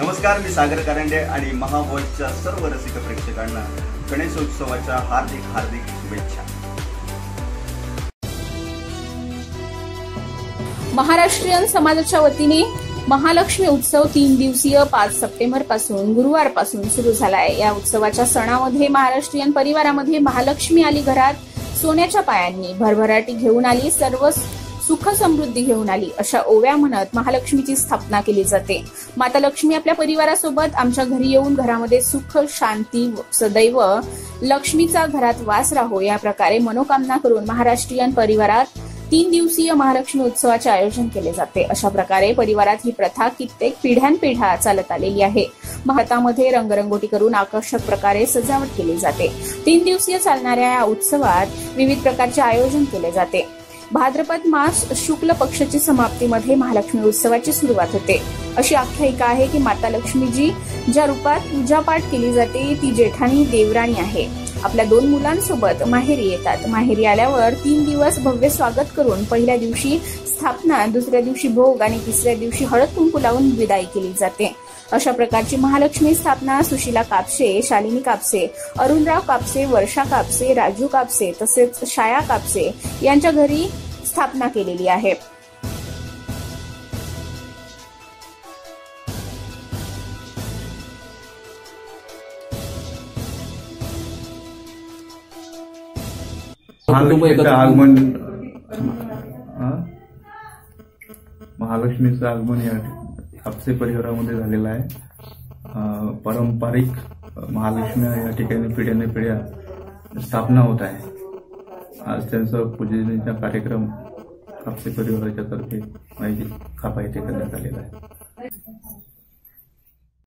नमस्कार मी सागर कारंडे आणि महावॉचच्या सर्व रसिक प्रेक्षकांना गणेशोत्सवाच्या हार्दिक हार्दिक शुभेच्छा. महाराष्ट्रीयन समाजाच्या वतीने महालक्ष्मी उत्सव तीन दिवसीय पाच सप्टेंबरपासून गुरुवारपासून सुरू झाला आहे या उत्सवाच्या सणामध्ये महाराष्ट्रीयन परिवारामध्ये महालक्ष्मी आली घरात सोन्याच्या पायांनी भरभराटी घेऊन आली सर्व सुख समृद्धी घेऊन आली अशा ओव्या म्हणत महालक्ष्मीची स्थापना केली जाते. माता लक्ष्मी आपल्या परिवारासोबत आमच्या घरी येऊन घरामध्ये सुख शांती सदैव लक्ष्मीचा घरात वास राहो या प्रकारे मनोकामना करून महाराष्ट्रीयन परिवारात तीन दिवसीय महालक्ष्मी उत्सवाचे आयोजन केले जाते. अशा प्रकारे परिवारात ही प्रथा कित्येक पिढ्यानपिढ्या चालत आलेली आहे. भारतामध्ये रंगरंगोटी करून आकर्षक प्रकारे सजावट केली जाते. तीन दिवसीय चालणाऱ्या या उत्सवात विविध प्रकारचे आयोजन केले जाते. भाद्रपद मास शुक्ल पक्षाची समाप्तीमध्ये महालक्ष्मी उत्सवाची सुरुवात होते. अशी आख्यायिका आहे की माता लक्ष्मीजी ज्या रूपात पूजापाठ केली जाते ती जेठाणी देवराणी आहे. आपल्या दोन मुलांसोबत माहेरी येतात. माहेरी आल्यावर तीन दिवस भव्य स्वागत करून पहिल्या दिवशी स्थापना दुसऱ्या दिवशी भोग आणि तिसऱ्या दिवशी हळद कुंकू लावून विदाई केली जाते. अशा प्रकारची महालक्ष्मी स्थापना सुशीला कापसे शालिनी कापसे अरुणराव कापसे वर्षा कापसे राजू कापसे तसेच शाया कापसे यांच्या घरी स्थापना केलेली आहे आगमन हा? महालक्ष्मीचं आगमन या कापसे परिवारामध्ये झालेला आहे. पारंपरिक महालक्ष्मी या ठिकाणी पिढ्याने पिढ्या स्थापना होत आहे. आज त्यांचं पूजनेचा कार्यक्रम कापसे परिवाराच्या तर्फे माहिती खापा येथे करण्यात आलेला आहे.